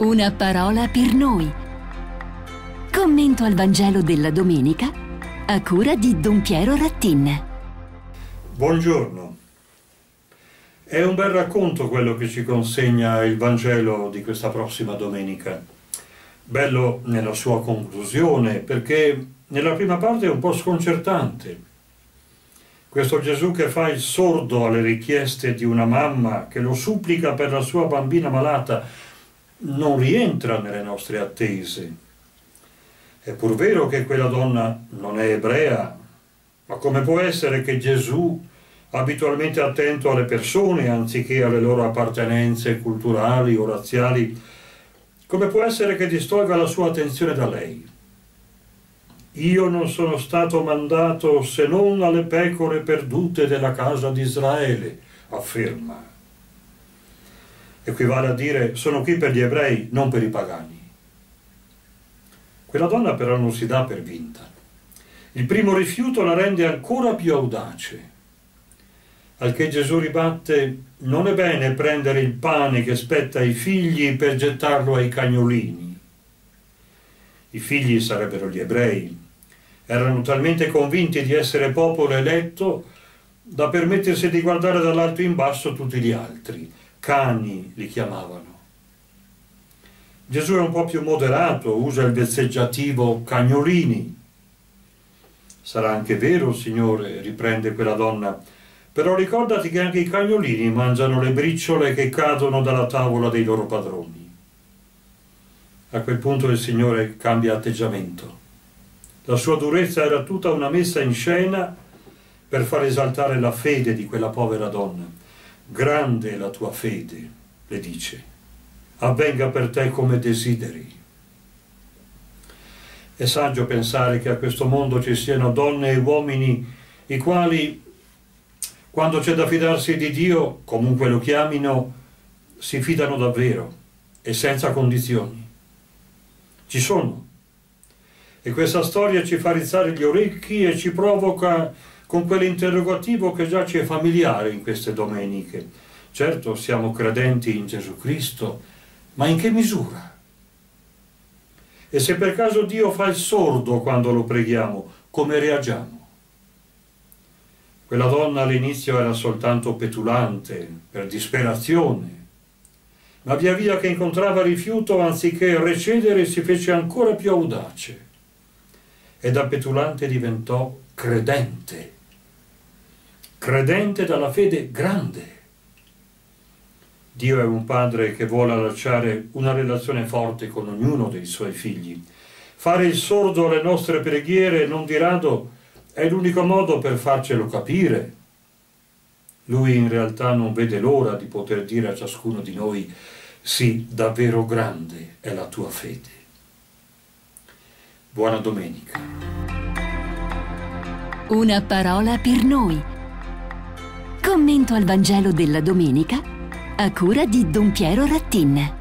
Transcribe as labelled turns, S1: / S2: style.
S1: Una parola per noi. Commento al Vangelo della domenica a cura di Don Piero Rattin.
S2: Buongiorno. È un bel racconto quello che ci consegna il Vangelo di questa prossima domenica. Bello nella sua conclusione, perché nella prima parte è un po' sconcertante. Questo Gesù che fa il sordo alle richieste di una mamma che lo supplica per la sua bambina malata non rientra nelle nostre attese. È pur vero che quella donna non è ebrea, ma come può essere che Gesù, abitualmente attento alle persone anziché alle loro appartenenze culturali o razziali, come può essere che distolga la sua attenzione da lei? Io non sono stato mandato se non alle pecore perdute della casa di Israele, afferma equivale a dire sono qui per gli ebrei, non per i pagani. Quella donna però non si dà per vinta. Il primo rifiuto la rende ancora più audace. Al che Gesù ribatte, non è bene prendere il pane che spetta ai figli per gettarlo ai cagnolini. I figli sarebbero gli ebrei. Erano talmente convinti di essere popolo eletto da permettersi di guardare dall'alto in basso tutti gli altri cani li chiamavano. Gesù è un po' più moderato, usa il vezzeggiativo cagnolini. Sarà anche vero, Signore, riprende quella donna, però ricordati che anche i cagnolini mangiano le briciole che cadono dalla tavola dei loro padroni. A quel punto il Signore cambia atteggiamento. La sua durezza era tutta una messa in scena per far esaltare la fede di quella povera donna grande è la tua fede, le dice, avvenga per te come desideri. È saggio pensare che a questo mondo ci siano donne e uomini i quali, quando c'è da fidarsi di Dio, comunque lo chiamino, si fidano davvero e senza condizioni. Ci sono. E questa storia ci fa rizzare gli orecchi e ci provoca con quell'interrogativo che già ci è familiare in queste domeniche. Certo, siamo credenti in Gesù Cristo, ma in che misura? E se per caso Dio fa il sordo quando lo preghiamo, come reagiamo? Quella donna all'inizio era soltanto petulante, per disperazione, ma via via che incontrava rifiuto, anziché recedere, si fece ancora più audace e da petulante diventò credente credente dalla fede grande. Dio è un padre che vuole allacciare una relazione forte con ognuno dei suoi figli. Fare il sordo alle nostre preghiere non di rado è l'unico modo per farcelo capire. Lui in realtà non vede l'ora di poter dire a ciascuno di noi sì, davvero grande è la tua fede. Buona domenica.
S1: Una parola per noi Commento al Vangelo della domenica a cura di Don Piero Rattin.